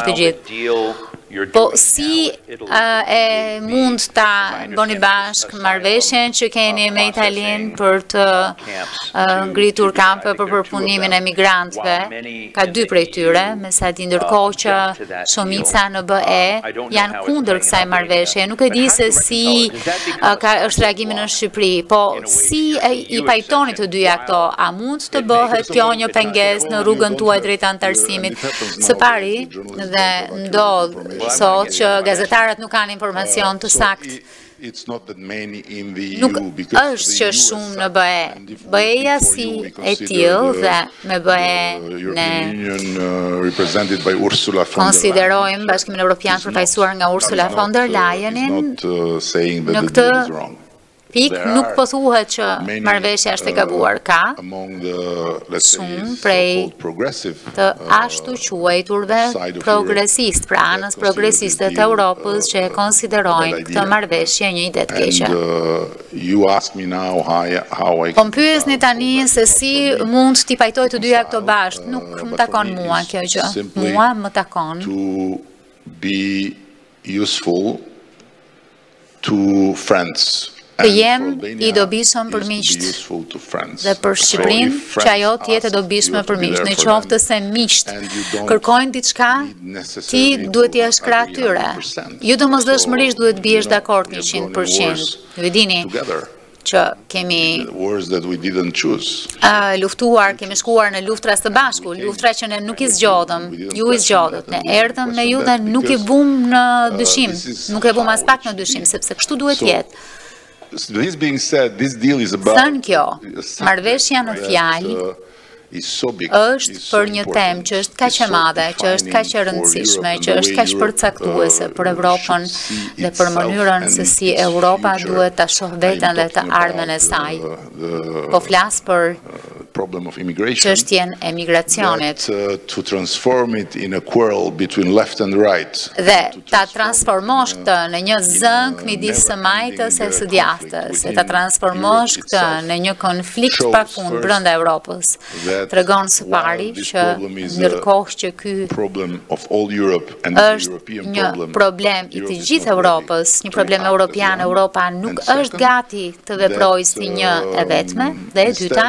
të gjithë. Po si e mund ta bëni bashkë marrëveshjen që keni me Italinë për të ngritur kampe për përpunimin e migrantëve? Ka dy prej tyre, me sa di ndërkohë që shumica në BE janë kundër kësaj marrëveshje. Nuk e di se si është reagimi në Shqipëri, po si i pajtoni të dyja këto? A mund të bëhet kjo një pengesë në rrugën tuaj drejt anëtarësimit? Së pari, dhe ndodh sot që gazetarët nuk kanë informacion të saktë Nuk është që shumë në BE. BE-ja si e tillë dhe me BE-në ne konsiderojmë Bashkimin Evropian përfaqësuar nga Ursula von der Leyenin, në këtë pikë nuk po thuhet që marrëveshja është e gabuar. Ka shumë prej të ashtuquajturve progresistë, pra anës progresiste të Europës që e konsiderojnë këtë marrëveshje një ide të keqe. Po më pyesni tani se si mund t'i pajtoj të dyja këto bashkë, nuk më takon mua kjo gjë, mua më takon. Të jem i dobishëm për miqtë dhe për Shqipërinë që ajo të jetë e dobishme për miqtë. Në qoftë se miqtë kërkojnë diçka, ti duhet të jesh krah tyre. Jo domosdoshmërisht duhet të biesh dakord njëqind për qind. Ju e dini, që kemi luftuar, kemi shkuar në luftra së bashku, luftra që ne nuk i zgjodhëm, ju i zgjodhët, ne erdhëm me ju dhe nuk i vumë në uh, dyshim, nuk e vumë aspak në dyshim, sepse kështu duhet të jetë. Thënë kjo, marrëveshja në fjalë, uh, Është për një temë që është kaq e madhe, që është kaq e rëndësishme, që është kaq përcaktuese për Evropën dhe për mënyrën se si Europa duhet ta shohë veten dhe të ardhmen e saj. Po flas për çështjen e migracionit. Dhe ta transformosh këtë në një zënkë midis së majtës e së djathtës, e ta transformosh këtë në një konflikt pa fund brenda Evropës. Tregon së pari që ndërkohë që ky është një problem i të gjithë Evropës, një problem europian, Europa nuk është gati të veprojë si një e vetme, dhe e dyta,